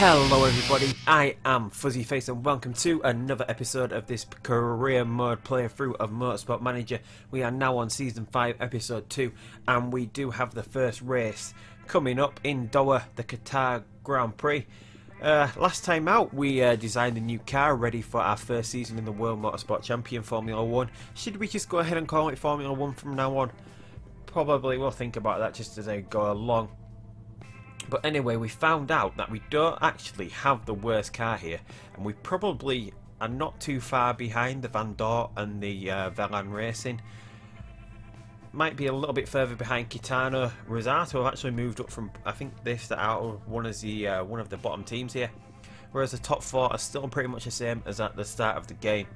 Hello everybody, I am Fuzzy Face and welcome to another episode of this career mode playthrough of Motorsport Manager. We are now on season 5 episode 2 and we do have the first race coming up in Doha, the Qatar Grand Prix. Uh, last time out we uh, designed a new car ready for our first season in the World Motorsport Champion Formula 1. Should we just go ahead and call it Formula 1 from now on? Probably we'll think about that just as I go along. But anyway, we found out that we don't actually have the worst car here, and we probably are not too far behind the Van Dort and the uh, Velan Racing. Might be a little bit further behind Kitano. Rosato have actually moved up from, I think this out one of the uh, one of the bottom teams here, whereas the top four are still pretty much the same as at the start of the game.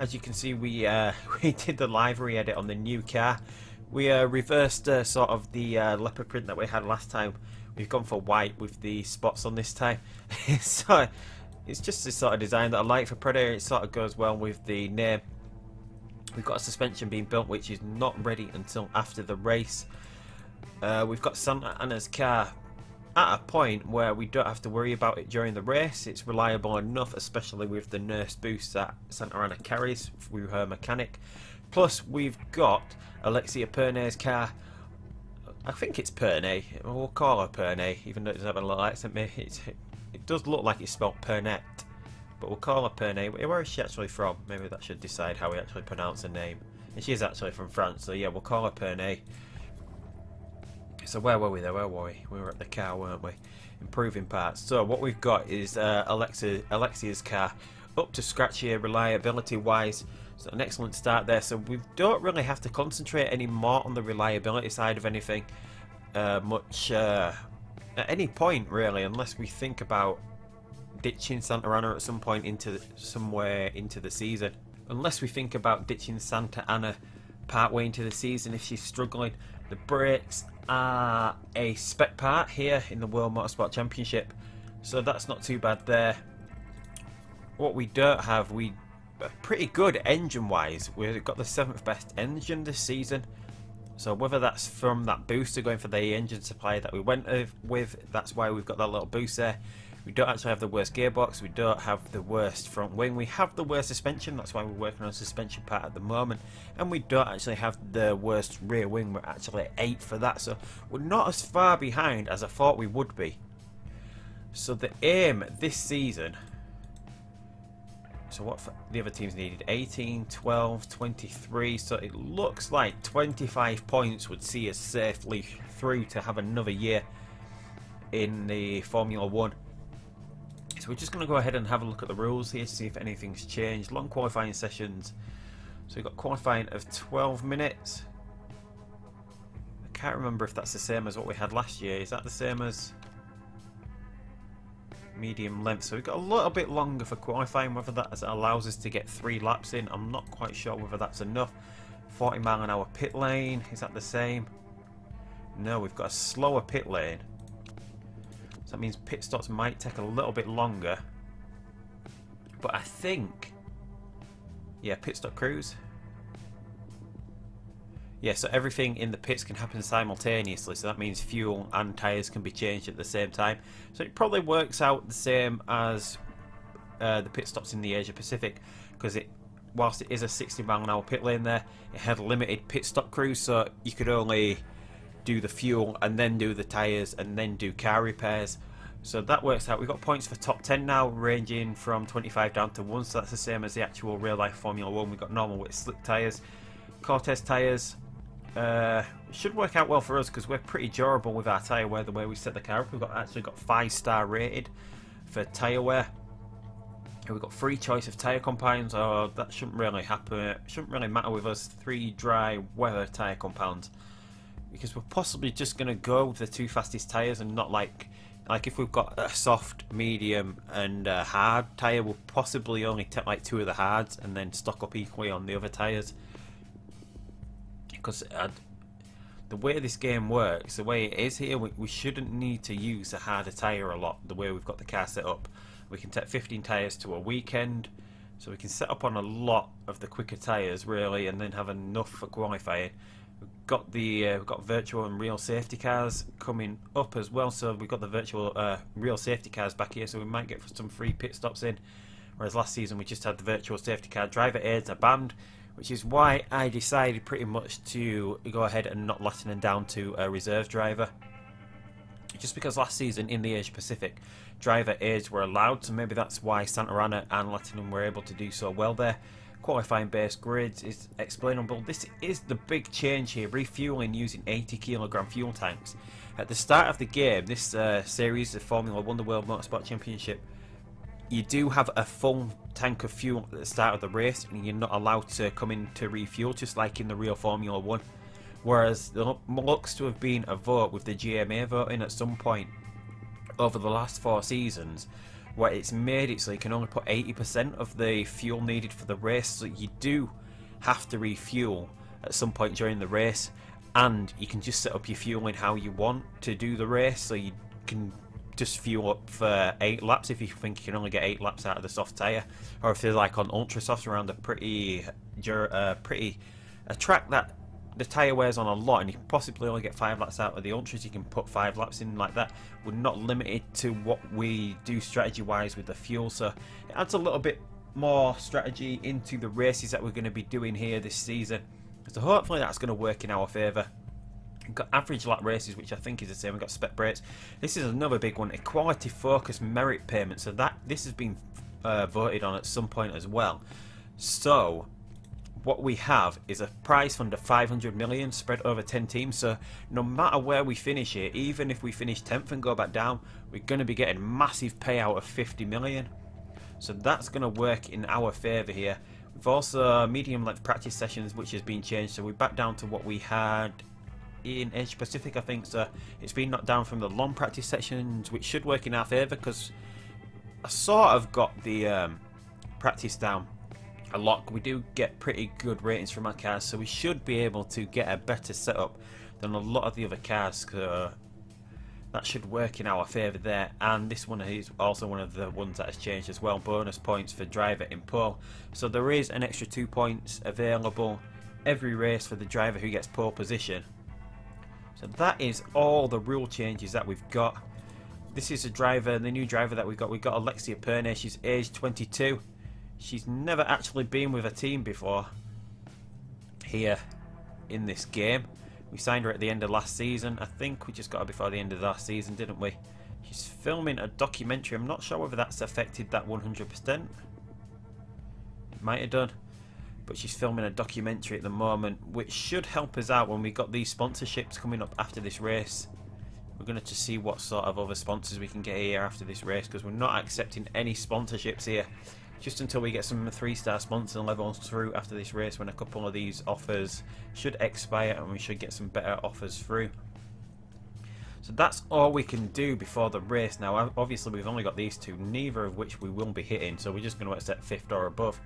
As you can see, we uh, we did the livery edit on the new car. We uh, reversed uh, sort of the uh, leopard print that we had last time We've gone for white with the spots on this time. so it's just this sort of design that I like for Predator. It sort of goes well with the name. We've got a suspension being built which is not ready until after the race. Uh, we've got Santa Anna's car at a point where we don't have to worry about it during the race. It's reliable enough, especially with the nurse boost that Santa Anna carries through her mechanic. Plus, we've got Alexia Pernay's car I think it's Pernay. We'll call her Pernay, even though it doesn't have a little accent. It's, it does look like it's spelled Pernette, but we'll call her Pernay. Where is she actually from? Maybe that should decide how we actually pronounce her name. And she is actually from France, so yeah, we'll call her Pernay. So where were we there? Where were we? We were at the car, weren't we? Improving parts. So what we've got is uh, Alexa, Alexia's car up to scratch here reliability-wise. So an excellent start there. So we don't really have to concentrate any more on the reliability side of anything uh, much uh, at any point really, unless we think about ditching Santa Ana at some point into somewhere into the season. Unless we think about ditching Santa Anna partway into the season if she's struggling. The brakes are a spec part here in the World Motorsport Championship, so that's not too bad there. What we don't have, we pretty good engine-wise. We've got the seventh best engine this season. So whether that's from that booster going for the engine supply that we went with, that's why we've got that little boost there. We don't actually have the worst gearbox, we don't have the worst front wing, we have the worst suspension, that's why we're working on suspension part at the moment, and we don't actually have the worst rear wing, we're actually at 8 for that, so we're not as far behind as I thought we would be. So the aim this season so what the other teams needed? 18, 12, 23. So it looks like 25 points would see us safely through to have another year in the Formula 1. So we're just going to go ahead and have a look at the rules here to see if anything's changed. Long qualifying sessions. So we've got qualifying of 12 minutes. I can't remember if that's the same as what we had last year. Is that the same as medium length. So we've got a little bit longer for qualifying. Whether that allows us to get three laps in, I'm not quite sure whether that's enough. 40 mile an hour pit lane, is that the same? No, we've got a slower pit lane. So that means pit stops might take a little bit longer. But I think... Yeah, pit stop crews. Yeah, so everything in the pits can happen simultaneously, so that means fuel and tyres can be changed at the same time. So it probably works out the same as uh, the pit stops in the Asia Pacific, because it, whilst it is a 60 mile an hour pit lane there, it had limited pit stop crews, so you could only do the fuel and then do the tyres and then do car repairs. So that works out. We've got points for top 10 now, ranging from 25 down to 1, so that's the same as the actual real life Formula 1. We've got normal with slick tyres, Cortez tyres, uh, should work out well for us because we're pretty durable with our tyre wear the way we set the car up. We've got actually got five star rated for tyre wear. We've got free choice of tyre compounds. Oh, that shouldn't really happen. It shouldn't really matter with us. Three dry weather tyre compounds because we're possibly just going to go with the two fastest tyres and not like like if we've got a soft, medium, and a hard tyre, we'll possibly only take like two of the hards and then stock up equally on the other tyres because the way this game works, the way it is here, we, we shouldn't need to use a harder tyre a lot, the way we've got the car set up. We can take 15 tyres to a weekend, so we can set up on a lot of the quicker tyres really, and then have enough for qualifying. We've We've got the uh, we've got virtual and real safety cars coming up as well. So we've got the virtual uh, real safety cars back here, so we might get some free pit stops in. Whereas last season we just had the virtual safety car. Driver aids are banned, which is why I decided pretty much to go ahead and not Latinan down to a reserve driver. Just because last season in the Asia Pacific, driver aids were allowed, so maybe that's why Santa Ana and Latinan were able to do so well there. Qualifying base grids is explainable. This is the big change here, refueling using 80 kilogram fuel tanks. At the start of the game, this uh, series, the Formula One, the World Motorsport Championship, you do have a full tank of fuel at the start of the race, and you're not allowed to come in to refuel, just like in the real Formula One. Whereas there looks to have been a vote with the GMA voting at some point over the last four seasons where it's made it so you can only put 80% of the fuel needed for the race, so you do have to refuel at some point during the race, and you can just set up your fueling how you want to do the race, so you can just fuel up for eight laps if you think you can only get eight laps out of the soft tire, or if they're like on ultra soft around a pretty, uh, pretty a track that the tyre wears on a lot and you can possibly only get five laps out of the ultras you can put five laps in like that we're not limited to what we do strategy wise with the fuel. So it adds a little bit more strategy into the races that we're going to be doing here this season. So hopefully that's going to work in our favour Got average lap races, which I think is the same. We've got spec brakes. This is another big one. Equality focus merit payment. So that this has been uh, voted on at some point as well. So what we have is a prize fund of 500 million spread over 10 teams. So no matter where we finish here, even if we finish 10th and go back down, we're going to be getting massive payout of 50 million. So that's going to work in our favour here. We've also medium length practice sessions, which has been changed. So we're back down to what we had in Asia Pacific, I think. So it's been knocked down from the long practice sessions, which should work in our favour because I sort of got the um, practice down a lot. We do get pretty good ratings from our cars, so we should be able to get a better setup than a lot of the other cars. Uh, that should work in our favour there. And this one is also one of the ones that has changed as well. Bonus points for driver in pole. So there is an extra two points available every race for the driver who gets pole position. So that is all the rule changes that we've got. This is a driver, the new driver that we've got. We've got Alexia Pernay. She's age 22. She's never actually been with a team before here in this game. We signed her at the end of last season. I think we just got her before the end of last season, didn't we? She's filming a documentary. I'm not sure whether that's affected that 100%. It might have done. But she's filming a documentary at the moment, which should help us out when we've got these sponsorships coming up after this race. We're going to see what sort of other sponsors we can get here after this race, because we're not accepting any sponsorships here just until we get some three star sponsor levels through after this race when a couple of these offers should expire and we should get some better offers through. So that's all we can do before the race. Now, obviously, we've only got these two, neither of which we will be hitting, so we're just going to accept fifth or above.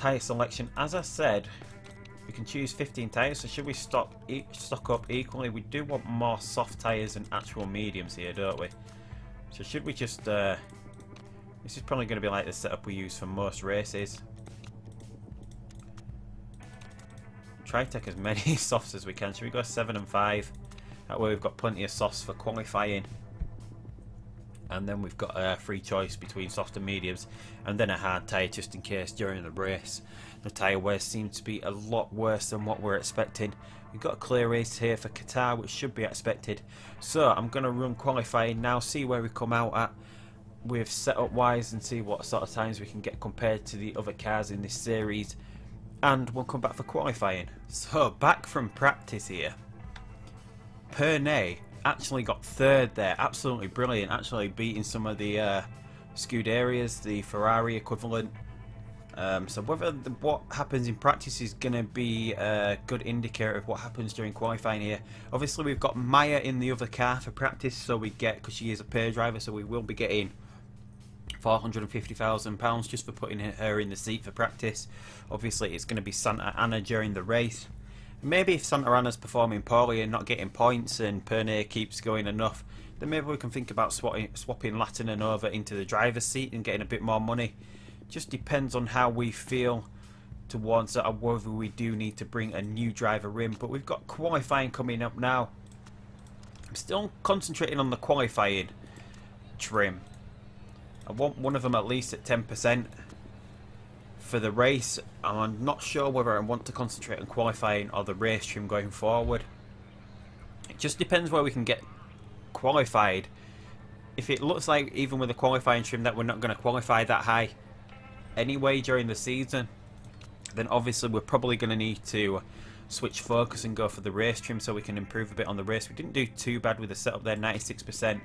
Tyre selection, as I said, we can choose 15 tyres, so should we stock, e stock up equally? We do want more soft tyres and actual mediums here, don't we? So should we just uh, this is probably going to be like the setup we use for most races. Try to take as many softs as we can. Should we go 7 and 5? That way we've got plenty of softs for qualifying. And then we've got a free choice between soft and mediums. And then a hard tyre just in case during the race. The tyre wear seems to be a lot worse than what we're expecting. We've got a clear race here for Qatar, which should be expected. So I'm going to run qualifying now, see where we come out at with setup wise and see what sort of times we can get compared to the other cars in this series and we'll come back for qualifying. So back from practice here. Pernay actually got third there, absolutely brilliant, actually beating some of the uh, Scuderias, the Ferrari equivalent. Um, so whether the, what happens in practice is going to be a good indicator of what happens during qualifying here. Obviously we've got Maya in the other car for practice, so we get, because she is a pair driver, so we will be getting £450,000 just for putting her in the seat for practice. Obviously, it's going to be Santa Ana during the race. Maybe if Santa Ana's performing poorly and not getting points and Pernay keeps going enough, then maybe we can think about swapping, swapping Latinan over into the driver's seat and getting a bit more money. Just depends on how we feel towards that or whether we do need to bring a new driver in. But we've got qualifying coming up now. I'm still concentrating on the qualifying trim. I want one of them at least at 10% for the race. I'm not sure whether I want to concentrate on qualifying or the race trim going forward. It just depends where we can get qualified. If it looks like even with the qualifying trim that we're not going to qualify that high anyway during the season, then obviously we're probably going to need to switch focus and go for the race trim so we can improve a bit on the race. We didn't do too bad with the setup there, 96%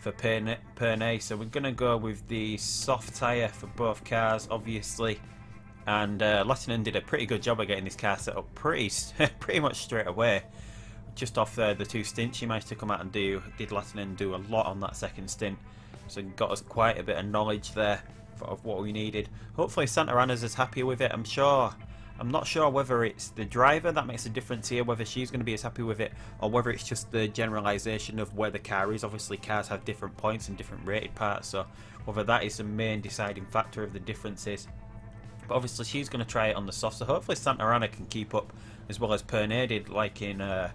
for Pernay, so we're going to go with the soft tyre for both cars, obviously. And uh, did a pretty good job of getting this car set up pretty, pretty much straight away. Just off uh, the two stints she managed to come out and do, did Lattinen do a lot on that second stint. So got us quite a bit of knowledge there of what we needed. Hopefully Santa Anna's as happy with it. I'm sure I'm not sure whether it's the driver that makes a difference here, whether she's going to be as happy with it, or whether it's just the generalisation of where the car is. Obviously, cars have different points and different rated parts, so whether that is the main deciding factor of the differences. But obviously, she's going to try it on the soft, so hopefully Santa Anna can keep up as well as Pernay did, like in uh,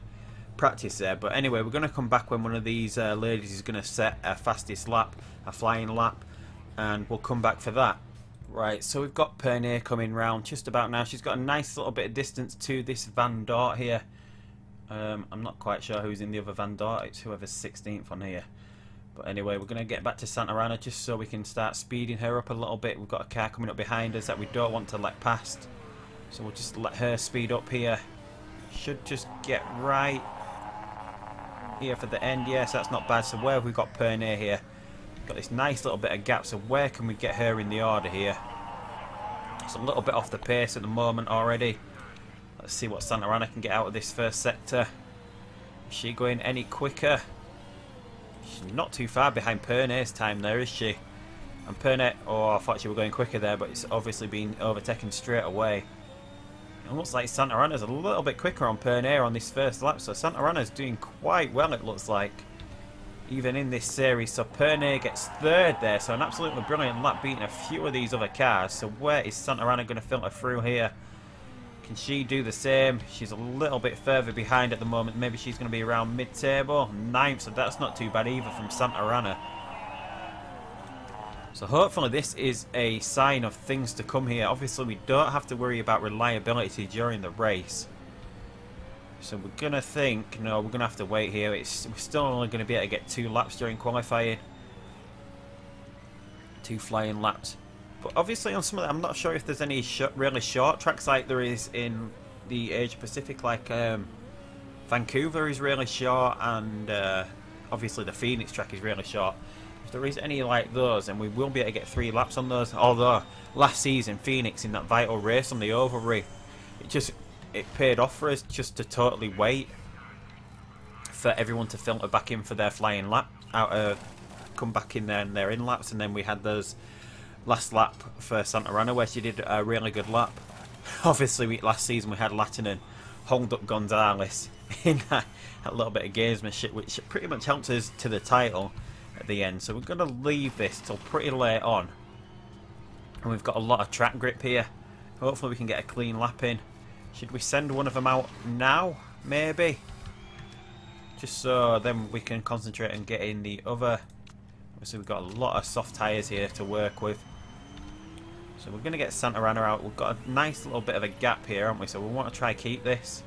practice there. But anyway, we're going to come back when one of these uh, ladies is going to set a fastest lap, a flying lap, and we'll come back for that. Right, so we've got Pernay coming round just about now. She's got a nice little bit of distance to this Van Dort here. Um, I'm not quite sure who's in the other Van Dort. It's whoever's 16th on here. But anyway, we're going to get back to Santa Anna just so we can start speeding her up a little bit. We've got a car coming up behind us that we don't want to let past. So we'll just let her speed up here. Should just get right here for the end. Yes, that's not bad. So where have we got Pernay here? Got this nice little bit of gap, so where can we get her in the order here? It's a little bit off the pace at the moment already. Let's see what Santa Anna can get out of this first sector. Is she going any quicker? She's not too far behind Pernay's time there, is she? And Pernay, oh, I thought she were going quicker there, but it's obviously been overtaken straight away. It looks like Santa Anna's a little bit quicker on Pernay on this first lap, so Santa Anna's doing quite well, it looks like even in this series. So Pernay gets third there, so an absolutely brilliant lap beating a few of these other cars. So where is Santa Anna going to filter through here? Can she do the same? She's a little bit further behind at the moment. Maybe she's going to be around mid-table. Ninth, so that's not too bad either from Santa Anna. So hopefully this is a sign of things to come here. Obviously we don't have to worry about reliability during the race. So we're going to think, no, we're going to have to wait here. It's, we're still only going to be able to get two laps during qualifying. Two flying laps. But obviously on some of them, I'm not sure if there's any sh really short tracks like there is in the Asia Pacific. Like um, Vancouver is really short and uh, obviously the Phoenix track is really short. If there is any like those, and we will be able to get three laps on those. Although last season, Phoenix in that vital race on the Oval it just it paid off for us just to totally wait for everyone to filter back in for their flying lap out of come back in there and their in laps and then we had those last lap for Santa Anna where she did a really good lap. Obviously we, last season we had Lattinen hold up Gonzalez in that, that little bit of gamesmanship which pretty much helped us to the title at the end. So we're going to leave this till pretty late on. And we've got a lot of track grip here. Hopefully we can get a clean lap in. Should we send one of them out now? Maybe? Just so then we can concentrate on getting the other... Obviously we've got a lot of soft tyres here to work with. So we're going to get Santa Anna out. We've got a nice little bit of a gap here, haven't we? So we want to try keep this.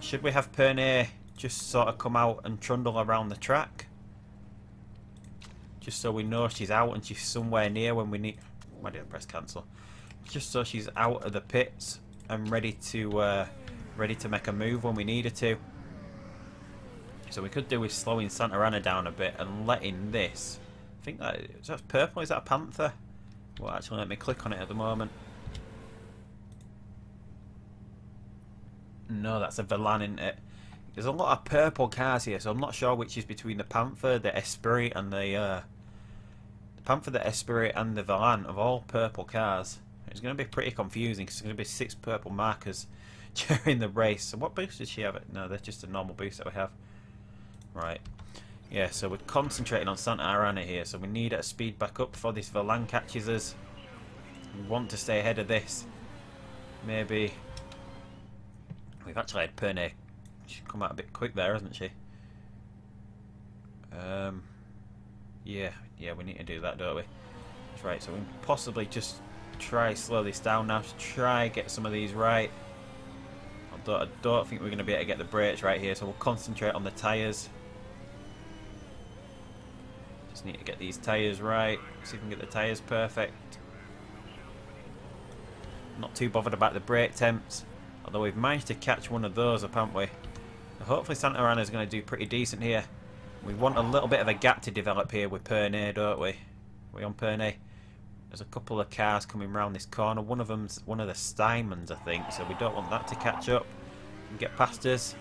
Should we have Pernay just sort of come out and trundle around the track? Just so we know she's out and she's somewhere near when we need... Why did I press cancel? Just so she's out of the pits and ready to uh, ready to make a move when we need her to. So we could do with slowing Santa Anna down a bit and letting this. I think that is purple. Is that a panther? Well, actually, let me click on it at the moment. No, that's a Velan, isn't it? There's a lot of purple cars here, so I'm not sure which is between the Panther, the Esprit, and the, uh, the Panther, the Esprit, and the Velan of all purple cars. It's going to be pretty confusing because there's going to be six purple markers during the race. So what boost does she have? No, that's just a normal boost that we have. Right. Yeah, so we're concentrating on Santa Anna here. So we need a speed back up before this Velan catches us. We want to stay ahead of this. maybe... We've actually had Pernay She's come out a bit quick there, hasn't she? Um, yeah, yeah, we need to do that, don't we? That's right, so we can possibly just try slow this down now to try get some of these right. Although I don't think we're going to be able to get the brakes right here, so we'll concentrate on the tyres. Need to get these tyres right, see if we can get the tyres perfect. Not too bothered about the brake temps, although we've managed to catch one of those up, haven't we? hopefully Santa Ana is going to do pretty decent here. We want a little bit of a gap to develop here with Pernay, don't we? We on Pernay? There's a couple of cars coming round this corner. One of them's one of the Steinmanns, I think, so we don't want that to catch up and get past us.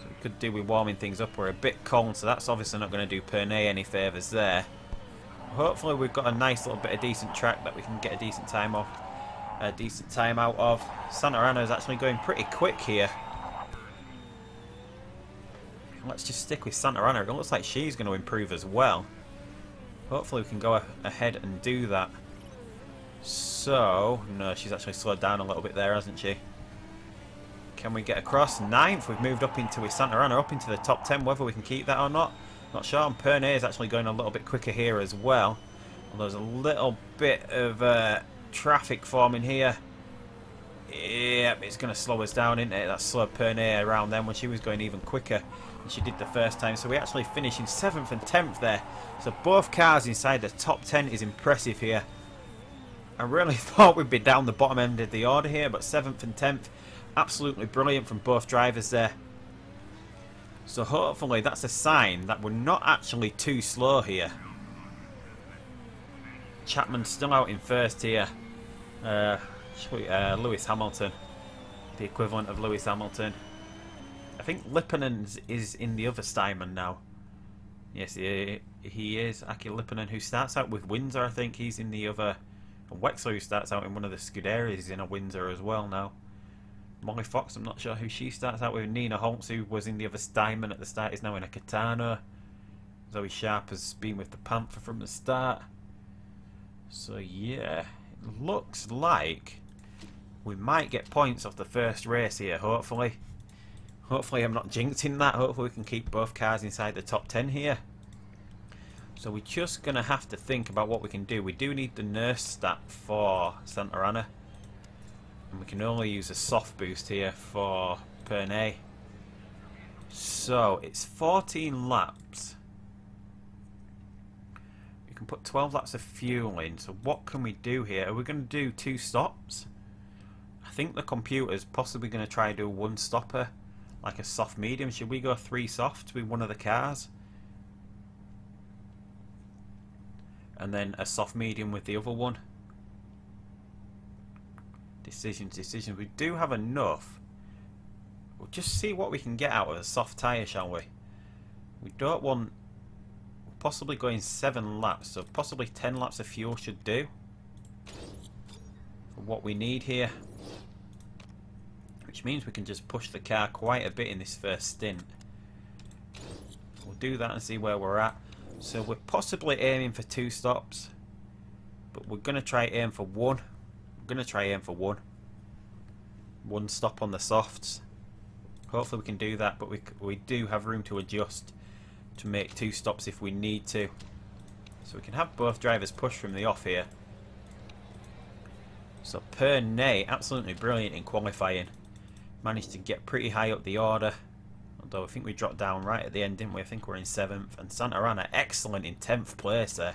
So we could do with warming things up. We're a bit cold, so that's obviously not going to do Pernay any favours there. Hopefully we've got a nice little bit of decent track that we can get a decent time off. A decent time out of. Santa Ana is actually going pretty quick here. Let's just stick with Santa Ana. It looks like she's going to improve as well. Hopefully we can go ahead and do that. So, no, she's actually slowed down a little bit there, hasn't she? Can we get across? Ninth, we've moved up into Santa Ana, up into the top 10, whether we can keep that or not. Not sure, and Pernay is actually going a little bit quicker here as well. Well, there's a little bit of uh, traffic forming here. Yep, it's going to slow us down, isn't it? That slowed Pernay around then when she was going even quicker than she did the first time. So we actually finish in 7th and 10th there. So both cars inside the top 10 is impressive here. I really thought we'd be down the bottom end of the order here, but 7th and 10th, absolutely brilliant from both drivers there. So hopefully that's a sign that we're not actually too slow here. Chapman's still out in first here. Uh, uh, Lewis Hamilton, the equivalent of Lewis Hamilton. I think Lipponen is in the other Steinmann now. Yes, he, he is. Aki Lipponen, who starts out with Windsor, I think he's in the other. And Wexler, who starts out in one of the Scuderias, is in a Windsor as well now. Molly Fox, I'm not sure who she starts out with. Nina Holtz, who was in the other Steinmann at the start, is now in a Kitano. Zoe Sharp has been with the Panther from the start. So yeah, it looks like we might get points off the first race here, hopefully. Hopefully I'm not jinxing that. Hopefully we can keep both cars inside the top 10 here. So we're just going to have to think about what we can do. We do need the nurse stat for Santa Ana. And we can only use a soft boost here for Pernay. So it's 14 laps. We can put 12 laps of fuel in. So what can we do here? Are we going to do two stops? I think the computer's possibly going to try to do one stopper, like a soft medium. Should we go three softs with one of the cars? And then a soft medium with the other one? Decisions, decisions. We do have enough. We'll just see what we can get out of a soft tyre, shall we? We don't want possibly going seven laps, so possibly ten laps of fuel should do. For what we need here which means we can just push the car quite a bit in this first stint. We'll do that and see where we're at. So we're possibly aiming for two stops, but we're going to try aim for one. To try aim for one. One stop on the softs. Hopefully we can do that, but we, we do have room to adjust to make two stops if we need to. So we can have both drivers push from the off here. So Pernay, absolutely brilliant in qualifying. Managed to get pretty high up the order. Although I think we dropped down right at the end, didn't we? I think we're in 7th. And Santa Ana, excellent in 10th place there.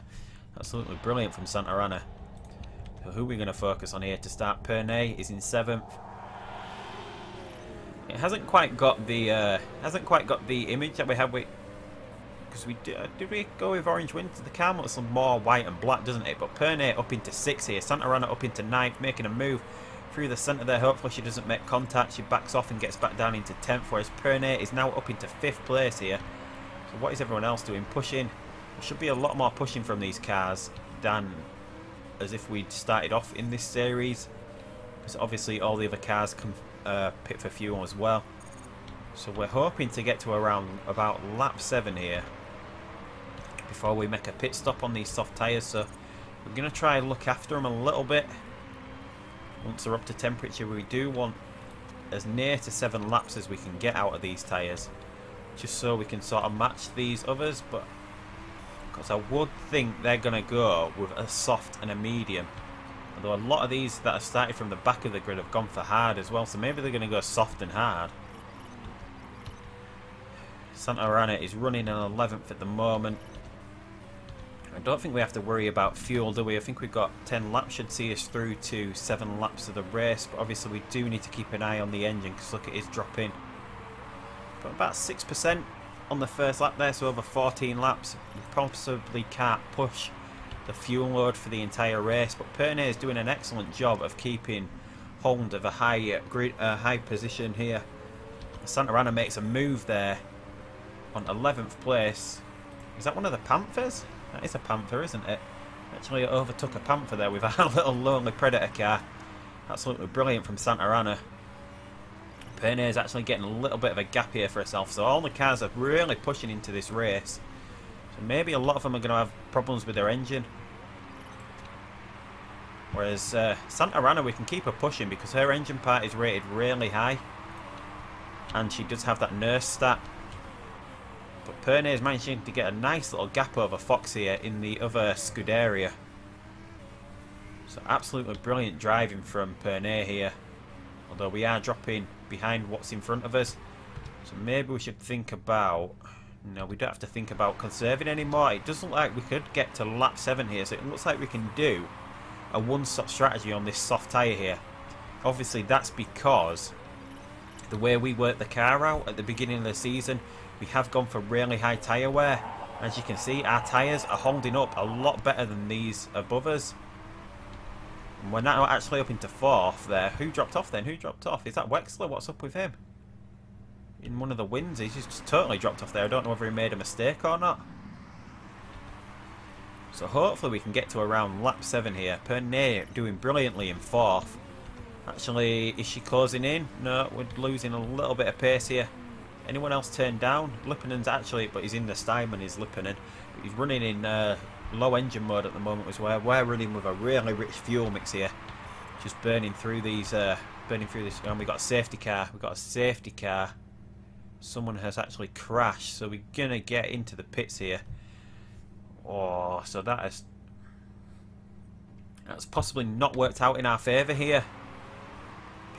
Absolutely brilliant from Santa Ana. So who are we going to focus on here to start? Pernay is in 7th. It hasn't quite got the uh, hasn't quite got the image that we had with because we did, uh, did we go with orange winter? The car looks more white and black, doesn't it? But Pernay up into six here, Santa Ana up into ninth, making a move through the centre there. Hopefully she doesn't make contact. She backs off and gets back down into 10th, whereas Pernay is now up into 5th place here. So what is everyone else doing? Pushing. There should be a lot more pushing from these cars than as if we'd started off in this series. Because obviously all the other cars can uh, pit for fuel as well. So we're hoping to get to around about lap 7 here before we make a pit stop on these soft tyres. So we're going to try and look after them a little bit once they're up to temperature, we do want as near to seven laps as we can get out of these tyres. Just so we can sort of match these others, but because I would think they're going to go with a soft and a medium. Although a lot of these that have started from the back of the grid have gone for hard as well, so maybe they're going to go soft and hard. Santa Ana is running an 11th at the moment. I don't think we have to worry about fuel, do we? I think we've got 10 laps should see us through to 7 laps of the race, but obviously we do need to keep an eye on the engine because look, it is dropping. But about 6% on the first lap there, so over 14 laps. We possibly can't push the fuel load for the entire race, but Pernay is doing an excellent job of keeping hold of a high uh, grid, uh, high position here. Santa Ana makes a move there on 11th place. Is that one of the Panthers? That is a Panther, isn't it? Actually overtook a Panther there with our little lonely Predator car. Absolutely brilliant from Santa Pernay is actually getting a little bit of a gap here for herself, so all the cars are really pushing into this race. So maybe a lot of them are going to have problems with their engine. Whereas uh, Santa Ana, we can keep her pushing because her engine part is rated really high. And she does have that nurse stat but Pernay is managing to get a nice little gap over Fox here in the other Scuderia. So absolutely brilliant driving from Pernay here. Although we are dropping behind what's in front of us. So maybe we should think about... No, we don't have to think about conserving anymore. It doesn't look like we could get to lap 7 here. So it looks like we can do a one-stop strategy on this soft tyre here. Obviously that's because the way we worked the car out at the beginning of the season we have gone for really high tyre wear. As you can see, our tyres are holding up a lot better than these above us. We're now actually up into fourth there. Who dropped off then? Who dropped off? Is that Wexler? What's up with him? In one of the wins, he's just totally dropped off there. I don't know whether he made a mistake or not. So hopefully we can get to around lap 7 here. Pernay doing brilliantly in fourth. Actually, is she closing in? No, we're losing a little bit of pace here. Anyone else turned down? Lipponen's actually, but he's in the Steinmann, is Lippinen. He's running in uh, low engine mode at the moment as well. We're running with a really rich fuel mix here. Just burning through these, uh, burning through this. And we got a safety car. We got a safety car. Someone has actually crashed, so we're gonna get into the pits here. Oh, so that is that's possibly not worked out in our favour here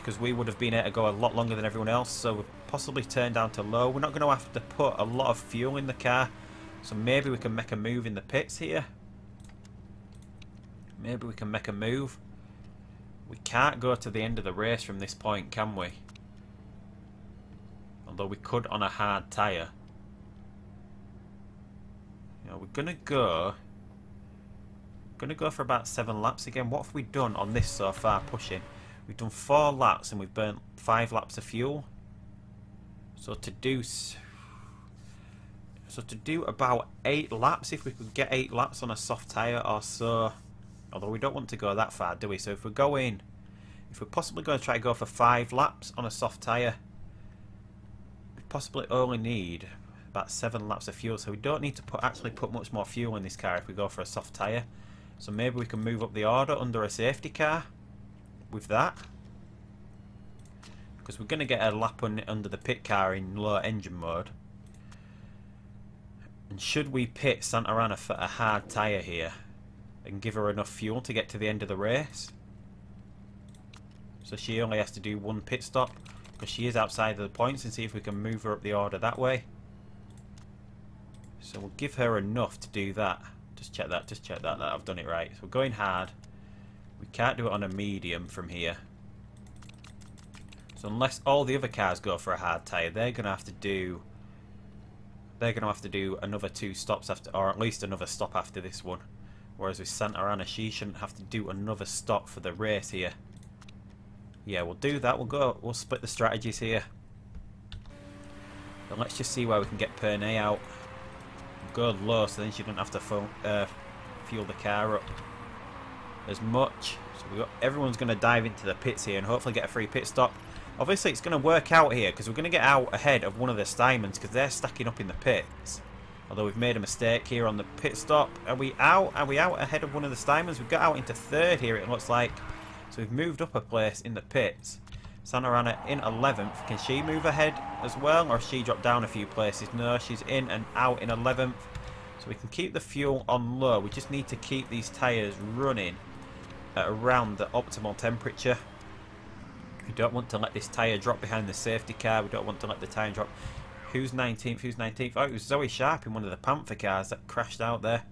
because we would have been able to go a lot longer than everyone else. So we've possibly turned down to low. We're not going to have to put a lot of fuel in the car. So maybe we can make a move in the pits here. Maybe we can make a move. We can't go to the end of the race from this point, can we? Although we could on a hard tyre. You know, we're going to go... Going to go for about seven laps again. What have we done on this so far, pushing? We've done four laps and we've burnt five laps of fuel. So to do so to do about eight laps, if we could get eight laps on a soft tyre or so. Although we don't want to go that far, do we? So if we're going, if we're possibly going to try to go for five laps on a soft tyre, we possibly only need about seven laps of fuel. So we don't need to put actually put much more fuel in this car if we go for a soft tyre. So maybe we can move up the order under a safety car with that. Because we're going to get a lap under the pit car in low engine mode. And should we pit Santa Ana for a hard tyre here and give her enough fuel to get to the end of the race? So she only has to do one pit stop because she is outside of the points and see if we can move her up the order that way. So we'll give her enough to do that. Just check that, just check that, that I've done it right. So we're going hard. We can't do it on a medium from here. So unless all the other cars go for a hard tyre, they're going to have to do... They're going to have to do another two stops after, or at least another stop after this one. Whereas with Santa Ana, she shouldn't have to do another stop for the race here. Yeah, we'll do that. We'll go. We'll split the strategies here. And let's just see where we can get Pernay out. Go low, so then she doesn't have to uh, fuel the car up as much. So got, everyone's going to dive into the pits here and hopefully get a free pit stop. Obviously, it's going to work out here because we're going to get out ahead of one of the Steinmanns because they're stacking up in the pits. Although we've made a mistake here on the pit stop. Are we out? Are we out ahead of one of the Steinmanns? We've got out into third here, it looks like. So we've moved up a place in the pits. Santa Ana in 11th. Can she move ahead as well, or has she dropped down a few places? No, she's in and out in 11th. So we can keep the fuel on low. We just need to keep these tyres running at around the optimal temperature. We don't want to let this tyre drop behind the safety car. We don't want to let the tyre drop. Who's 19th? Who's 19th? Oh, it was Zoe Sharp in one of the Panther cars that crashed out there.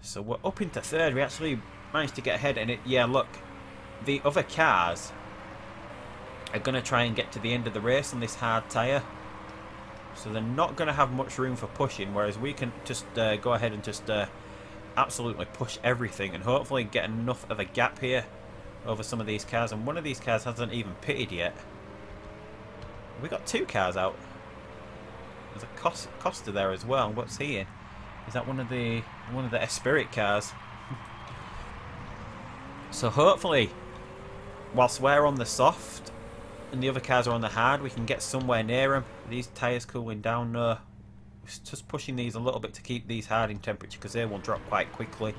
So we're up into third. We actually managed to get ahead. And it, yeah, look, the other cars are going to try and get to the end of the race on this hard tyre. So they're not going to have much room for pushing, whereas we can just uh, go ahead and just uh, absolutely push everything and hopefully get enough of a gap here over some of these cars. And one of these cars hasn't even pitted yet. We got two cars out. There's a Costa there as well. What's he in? Is that one of the one of the Esprit cars? so hopefully, whilst we're on the soft, and the other cars are on the hard, we can get somewhere near them. These tyres cooling down no. Just pushing these a little bit to keep these hard in temperature because they will drop quite quickly.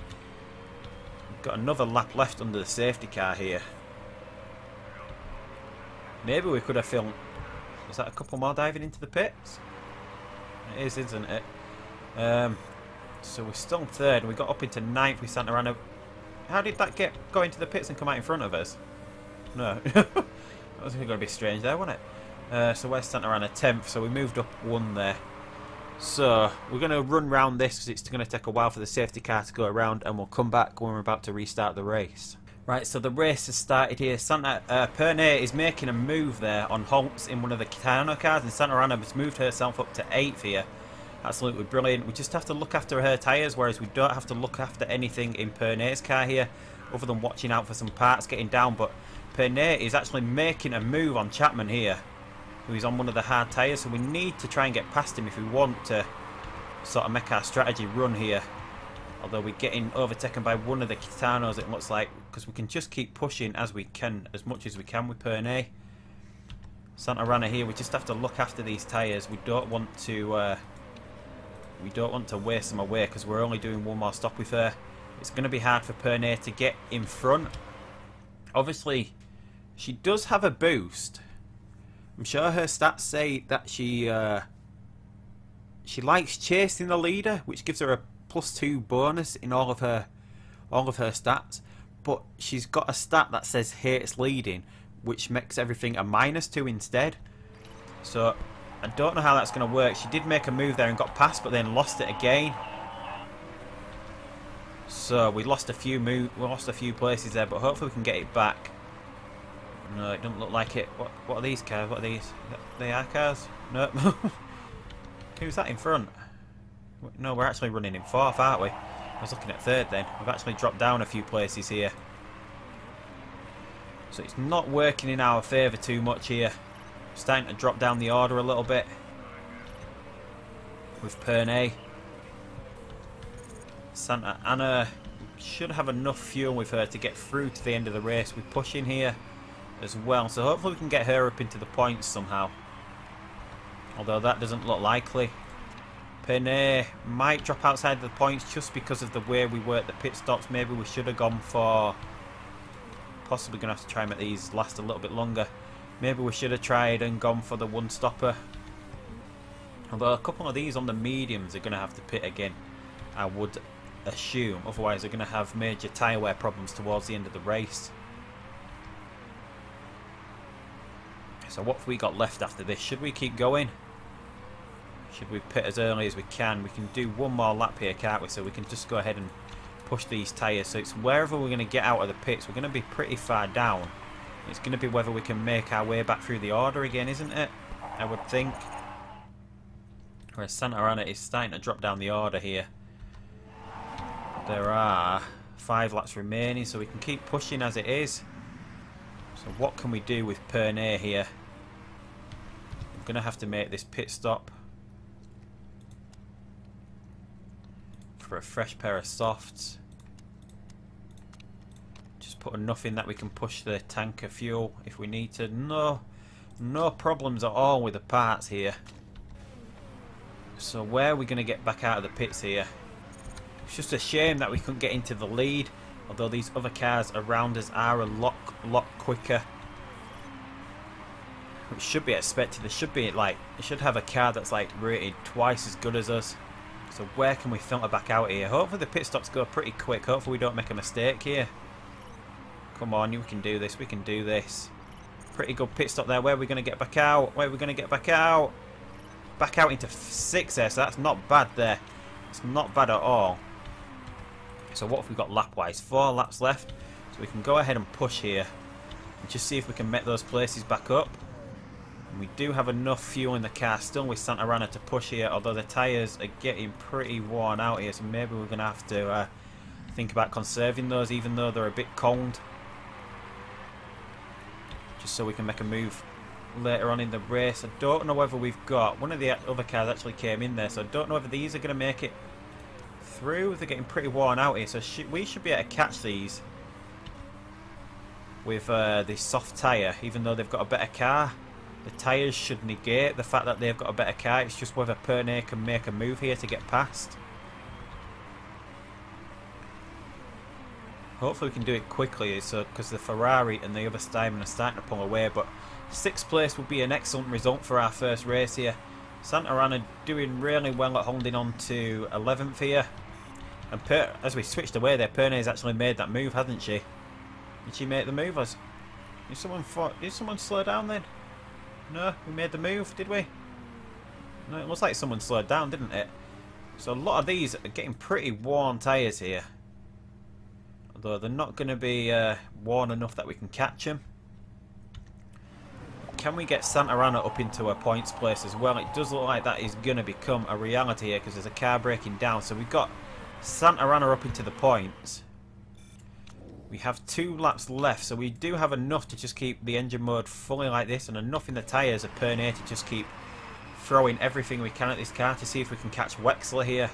Got another lap left under the safety car here. Maybe we could have filmed... Is that a couple more diving into the pits? It is, isn't it? Um, so we're still third we got up into ninth with Santa Ana. How did that get go into the pits and come out in front of us? No. That was going to be strange there, wasn't it? Uh, so West Santa Ana 10th, so we moved up one there. So we're going to run round this because it's going to take a while for the safety car to go around and we'll come back when we're about to restart the race. Right, so the race has started here. Santa uh, Pernay is making a move there on Holtz in one of the Kitano cars and Santa Ana has moved herself up to 8th here. Absolutely brilliant. We just have to look after her tyres, whereas we don't have to look after anything in Pernay's car here, other than watching out for some parts getting down. But Pernay is actually making a move on Chapman here, is on one of the hard tyres, so we need to try and get past him if we want to sort of make our strategy run here. Although we're getting overtaken by one of the Kitanos, it looks like, because we can just keep pushing as we can, as much as we can with Pernay. Santa Ana here, we just have to look after these tyres. We don't want to, uh, we don't want to waste them away because we're only doing one more stop with her. It's going to be hard for Pernay to get in front. Obviously, she does have a boost. I'm sure her stats say that she uh, she likes chasing the leader, which gives her a plus two bonus in all of her all of her stats. But she's got a stat that says hates leading, which makes everything a minus two instead. So I don't know how that's going to work. She did make a move there and got past, but then lost it again. So we lost a few move, we lost a few places there, but hopefully we can get it back. No, it doesn't look like it. What what are these cars? What are these? They are cars? No. Who's that in front? No, we're actually running in fourth, aren't we? I was looking at third then. We've actually dropped down a few places here. So it's not working in our favour too much here. Starting to drop down the order a little bit. With Pernay. Santa Ana should have enough fuel with her to get through to the end of the race. We're pushing here as well. So hopefully we can get her up into the points somehow. Although that doesn't look likely. Pernay might drop outside the points just because of the way we work the pit stops. Maybe we should have gone for... Possibly going to have to try and make these last a little bit longer. Maybe we should have tried and gone for the one stopper. Although a couple of these on the mediums are going to have to pit again. I would assume. Otherwise they're going to have major tyre wear problems towards the end of the race. So what have we got left after this? Should we keep going? Should we pit as early as we can? We can do one more lap here, can't we? So we can just go ahead and push these tyres. So it's wherever we're going to get out of the pits. We're going to be pretty far down. It's going to be whether we can make our way back through the order again, isn't it? I would think. Whereas Santa Ana is starting to drop down the order here. There are five laps remaining, so we can keep pushing as it is. So what can we do with Pernay here? I'm going to have to make this pit stop for a fresh pair of softs. Just put enough in that we can push the tanker fuel if we need to. No, no problems at all with the parts here. So where are we going to get back out of the pits here? It's just a shame that we couldn't get into the lead. Although these other cars around us are a lot, lot quicker. Should be expected. There should be like, it should have a car that's like rated twice as good as us. So where can we filter back out here? Hopefully the pit stops go pretty quick. Hopefully we don't make a mistake here. Come on, you can do this. We can do this. Pretty good pit stop there. Where are we going to get back out? Where are we going to get back out? Back out into six there, so that's not bad there. It's not bad at all. So what have we got lap-wise? Four laps left. So we can go ahead and push here. And just see if we can make those places back up. We do have enough fuel in the car still with Santa Ana to push here, although the tyres are getting pretty worn out here, so maybe we're going to have to uh, think about conserving those even though they're a bit cold. Just so we can make a move later on in the race. I don't know whether we've got... One of the other cars actually came in there, so I don't know whether these are going to make it through. They're getting pretty worn out here, so sh we should be able to catch these with uh, the soft tyre, even though they've got a better car. The tyres should negate the fact that they've got a better car. It's just whether Pernay can make a move here to get past. Hopefully we can do it quickly, so because the Ferrari and the other Steinmann are starting to pull away. But sixth place would be an excellent result for our first race here. Santa Ana doing really well at holding on to 11th here. And per as we switched away there, Pernay's actually made that move, hasn't she? Did she make the move? Did someone did someone slow down then? No, we made the move, did we? No, it looks like someone slowed down, didn't it? So a lot of these are getting pretty worn tyres here. Although they're not going to be uh, worn enough that we can catch them. Can we get Santa Ana up into a points place as well? It does look like that is going to become a reality here because there's a car breaking down. So we've got Santa Ana up into the points. We have two laps left, so we do have enough to just keep the engine mode fully like this and enough in the tyres of Pernay to just keep throwing everything we can at this car to see if we can catch Wexler here.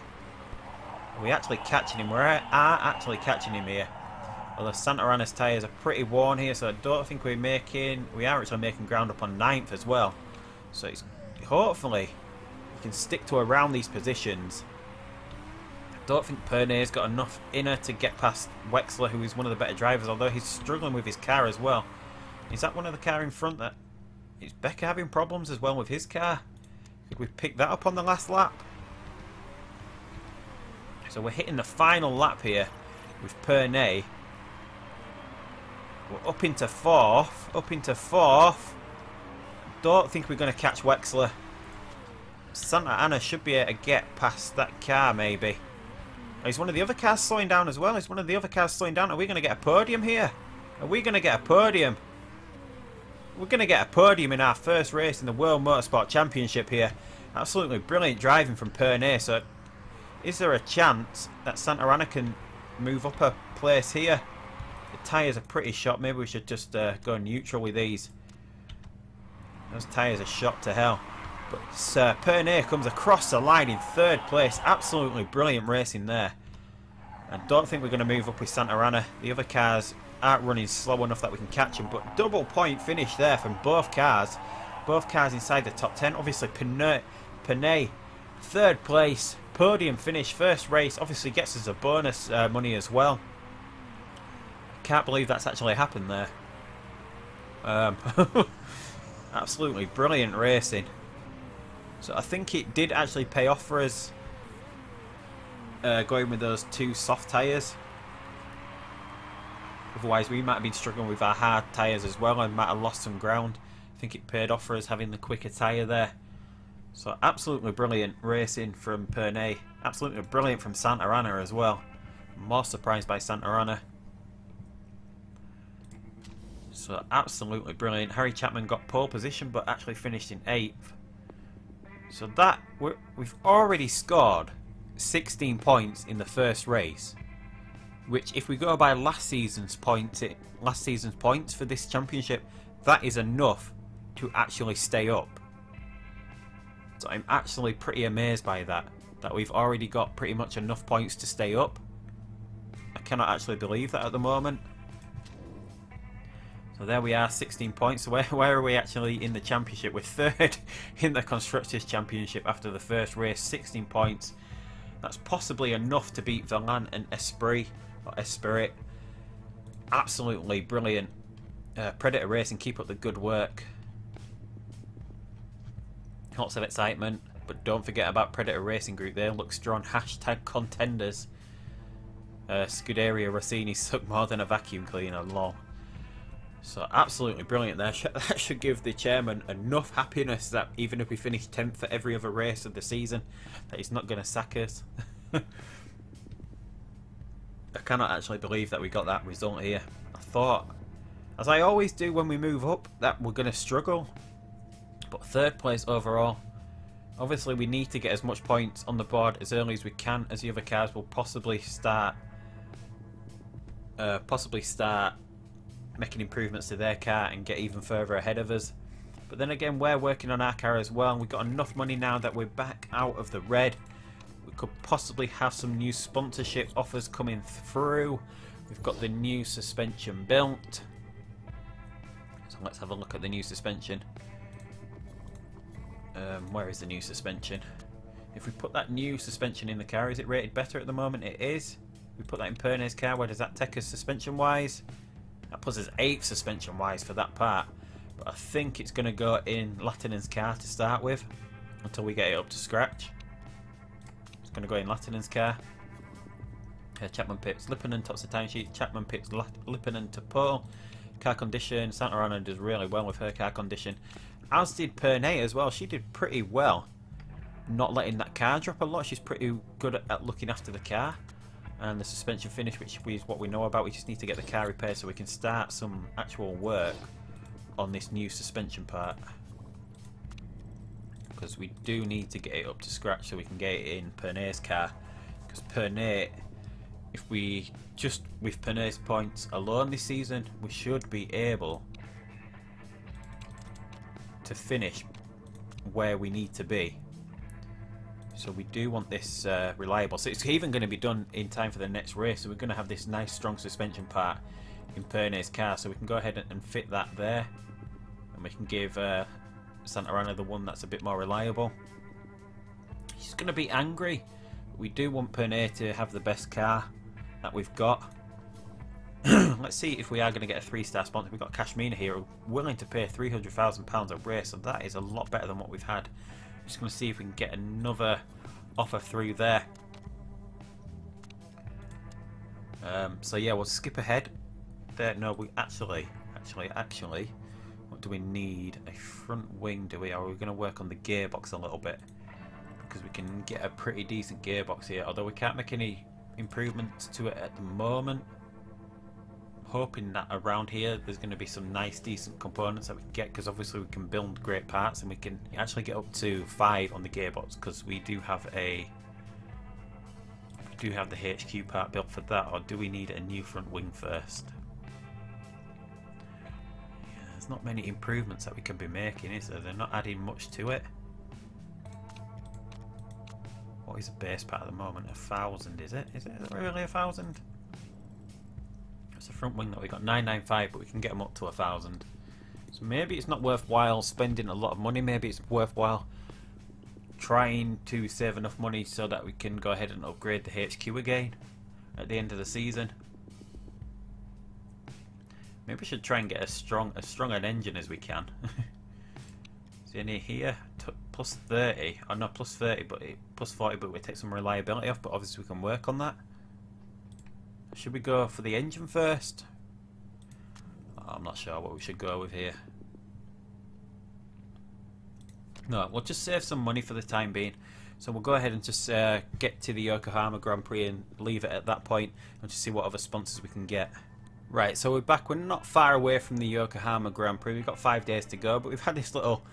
Are we actually catching him? We are actually catching him here. Although Santa Ana's tyres are pretty worn here, so I don't think we're making... We are actually making ground up on ninth as well. So it's hopefully we can stick to around these positions don't think Pernay's got enough inner to get past Wexler, who is one of the better drivers, although he's struggling with his car as well. Is that one of the car in front that... Is Becker having problems as well with his car? Could we pick that up on the last lap? So we're hitting the final lap here with Pernay. We're up into fourth. Up into fourth. Don't think we're going to catch Wexler. Santa Ana should be able to get past that car maybe. Is one of the other cars slowing down as well? Is one of the other cars slowing down? Are we going to get a podium here? Are we going to get a podium? We're going to get a podium in our first race in the World Motorsport Championship here. Absolutely brilliant driving from Pernay. So, is there a chance that Santa Ana can move up a place here? The tyres are pretty shot. Maybe we should just uh, go neutral with these. Those tyres are shot to hell. But uh, Pernay comes across the line in third place. Absolutely brilliant racing there. I don't think we're going to move up with Santa Ana. The other cars aren't running slow enough that we can catch them. But double point finish there from both cars. Both cars inside the top 10. Obviously, Pernay, third place. Podium finish, first race. Obviously gets us a bonus uh, money as well. Can't believe that's actually happened there. Um, absolutely brilliant racing. So I think it did actually pay off for us uh, going with those two soft tyres. Otherwise we might have been struggling with our hard tyres as well and might have lost some ground. I think it paid off for us having the quicker tyre there. So absolutely brilliant racing from Pernay. Absolutely brilliant from Santa Ana as well. More surprised by Santa Ana. So absolutely brilliant. Harry Chapman got pole position but actually finished in 8th. So that we have already scored 16 points in the first race, which if we go by last season's points, last season's points for this championship, that is enough to actually stay up. So I'm actually pretty amazed by that, that we've already got pretty much enough points to stay up. I cannot actually believe that at the moment. So there we are, 16 points. Where, where are we actually in the championship? We're third in the Constructors' Championship after the first race, 16 points. That's possibly enough to beat Velan and Esprit, or Esprit. absolutely brilliant. Uh, Predator Racing, keep up the good work. Lots of excitement, but don't forget about Predator Racing Group. They look strong. Hashtag contenders. Uh, Scuderia Rossini suck more than a vacuum cleaner. Lol. So absolutely brilliant there. That should give the chairman enough happiness that even if we finish 10th for every other race of the season, that he's not going to sack us. I cannot actually believe that we got that result here. I thought, as I always do when we move up, that we're going to struggle. But third place overall. Obviously we need to get as much points on the board as early as we can as the other cars will possibly start uh, possibly start making improvements to their car and get even further ahead of us. But then again, we're working on our car as well. We've got enough money now that we're back out of the red. We could possibly have some new sponsorship offers coming through. We've got the new suspension built. So let's have a look at the new suspension. Um, where is the new suspension? If we put that new suspension in the car, is it rated better at the moment? It is we put that in Pernay's car, where does that take us suspension wise? That puts us 8 suspension wise for that part. But I think it's going to go in Latinen's car to start with until we get it up to scratch. It's going to go in Latinen's car. Uh, Chapman pits Lipponen tops the timesheet. Chapman pits Lipponen to pole. Car condition. Santa Ana does really well with her car condition. As did Pernay as well. She did pretty well not letting that car drop a lot. She's pretty good at looking after the car and the suspension finish, which is what we know about. We just need to get the car repaired so we can start some actual work on this new suspension part. Because we do need to get it up to scratch so we can get it in Pernay's car. Because Pernay, if we just with Pernay's points alone this season, we should be able to finish where we need to be so we do want this uh, reliable. So it's even going to be done in time for the next race. So we're going to have this nice strong suspension part in Pernay's car. So we can go ahead and fit that there. And we can give uh, Santa Ana the one that's a bit more reliable. He's going to be angry. We do want Pernay to have the best car that we've got. Let's see if we are going to get a three-star sponsor. We've got Kashmina here willing to pay £300,000 a race. So that is a lot better than what we've had just going to see if we can get another offer through there. Um, so yeah, we'll skip ahead. There, no, we actually, actually, actually, what do we need? A front wing, do we? Are we going to work on the gearbox a little bit? Because we can get a pretty decent gearbox here, although we can't make any improvements to it at the moment hoping that around here there's going to be some nice decent components that we can get because obviously we can build great parts and we can actually get up to five on the gearbox because we do have a do have the HQ part built for that or do we need a new front wing first? Yeah, there's not many improvements that we can be making is there? They're not adding much to it. What is a base part at the moment? A thousand is it? Is it really a thousand it's a front wing that we got 995, but we can get them up to a thousand. So maybe it's not worthwhile spending a lot of money. Maybe it's worthwhile trying to save enough money so that we can go ahead and upgrade the HQ again at the end of the season. Maybe we should try and get as strong as strong an engine as we can. Is any here? T plus 30. Oh no, plus 30, but it, plus 40, but we take some reliability off, but obviously we can work on that. Should we go for the engine first? I'm not sure what we should go with here. No, we'll just save some money for the time being. So we'll go ahead and just uh, get to the Yokohama Grand Prix and leave it at that point and just see what other sponsors we can get. Right, so we're back. We're not far away from the Yokohama Grand Prix. We've got five days to go, but we've had this little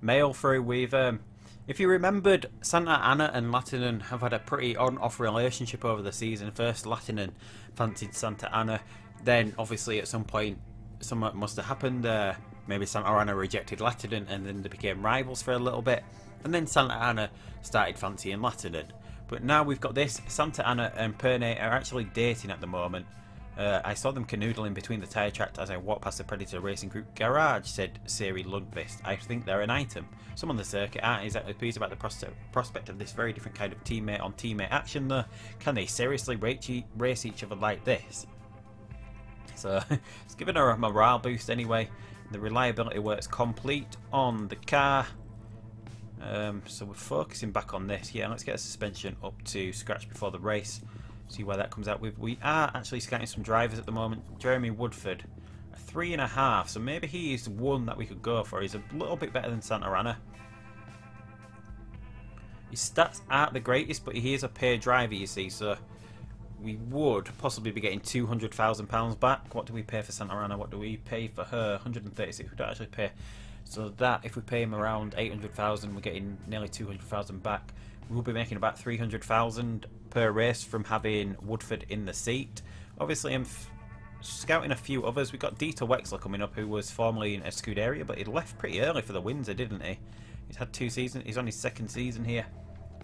mail through. We've um, if you remembered, Santa Ana and Latinen have had a pretty on-off relationship over the season. First, Latinen fancied Santa Ana, then obviously at some point something must have happened. Uh, maybe Santa Ana rejected Latinen and then they became rivals for a little bit. And then Santa Ana started fancying Latinen. But now we've got this. Santa Ana and Pernay are actually dating at the moment. Uh, I saw them canoodling between the tyre tracks as I walked past the Predator Racing Group garage, said Siri Lundqvist. I think they're an item. Some on the circuit aren't exactly pleased about the prospect of this very different kind of teammate on teammate action though. Can they seriously race each other like this? So it's giving her a morale boost anyway. The reliability works complete on the car. Um, so we're focusing back on this. Yeah, let's get a suspension up to scratch before the race. See where that comes out with. We are actually scouting some drivers at the moment. Jeremy Woodford, a three and a half. So maybe he is one that we could go for. He's a little bit better than Santana. His stats aren't the greatest, but he is a paid driver, you see. So we would possibly be getting £200,000 back. What do we pay for Santana? What do we pay for her? 136. We don't actually pay so that, if we pay him around 800,000, we're getting nearly 200,000 back. We'll be making about 300,000 per race from having Woodford in the seat. Obviously, I'm scouting a few others. We've got Dieter Wexler coming up, who was formerly in a but he left pretty early for the Windsor, didn't he? He's had two seasons. He's on his second season here.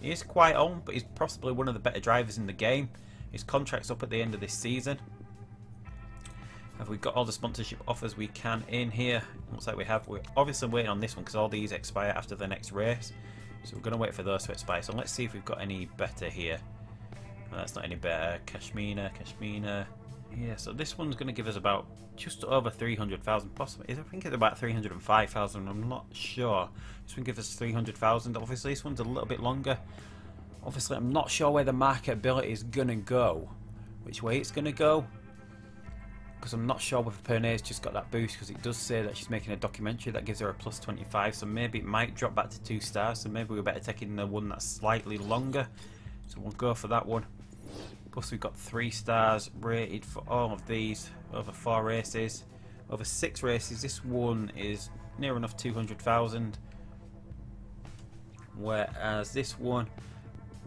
He is quite old, but he's possibly one of the better drivers in the game. His contract's up at the end of this season. Have we got all the sponsorship offers we can in here? Looks like we have. We're obviously waiting on this one because all these expire after the next race. So we're going to wait for those to expire. So let's see if we've got any better here. That's not any better. Kashmina, Kashmina. Yeah, so this one's going to give us about just over 300,000 possibly. I think it's about 305,000. I'm not sure. This one gives us 300,000. Obviously, this one's a little bit longer. Obviously, I'm not sure where the marketability is going to go. Which way it's going to go because I'm not sure whether Pernay's just got that boost because it does say that she's making a documentary that gives her a plus 25 so maybe it might drop back to 2 stars so maybe we're better taking the one that's slightly longer so we'll go for that one plus we've got 3 stars rated for all of these over 4 races over 6 races this one is near enough 200,000 whereas this one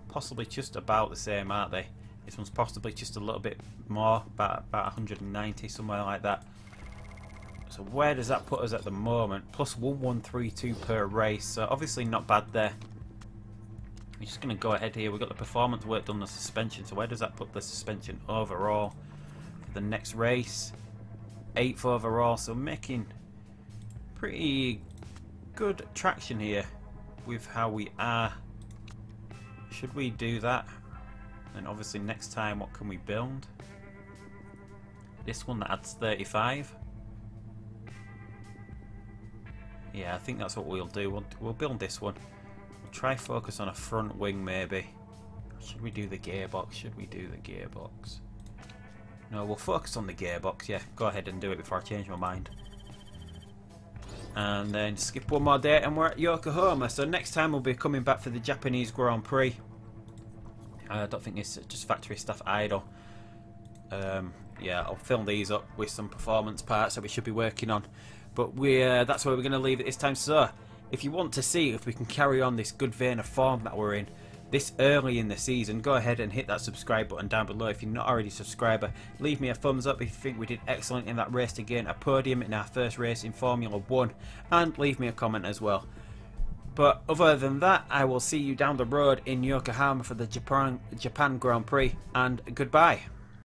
possibly just about the same aren't they this one's possibly just a little bit more, about, about 190, somewhere like that. So where does that put us at the moment? Plus 1132 per race, so obviously not bad there. We're just going to go ahead here. We've got the performance work done the suspension, so where does that put the suspension overall for the next race? 8th overall, so making pretty good traction here with how we are. Should we do that? And obviously next time what can we build? This one that adds 35. Yeah, I think that's what we'll do. We'll, we'll build this one. Try focus on a front wing maybe. Should we do the gearbox? Should we do the gearbox? No, we'll focus on the gearbox. Yeah, go ahead and do it before I change my mind. And then skip one more day and we're at Yokohama. So next time we'll be coming back for the Japanese Grand Prix. I don't think it's just factory stuff idle. Um, yeah, I'll film these up with some performance parts that we should be working on. But we uh, that's where we're going to leave it this time. So, if you want to see if we can carry on this good vein of form that we're in this early in the season, go ahead and hit that subscribe button down below if you're not already a subscriber. Leave me a thumbs up if you think we did excellent in that race to gain a podium in our first race in Formula 1. And leave me a comment as well. But other than that, I will see you down the road in Yokohama for the Japan, Japan Grand Prix, and goodbye.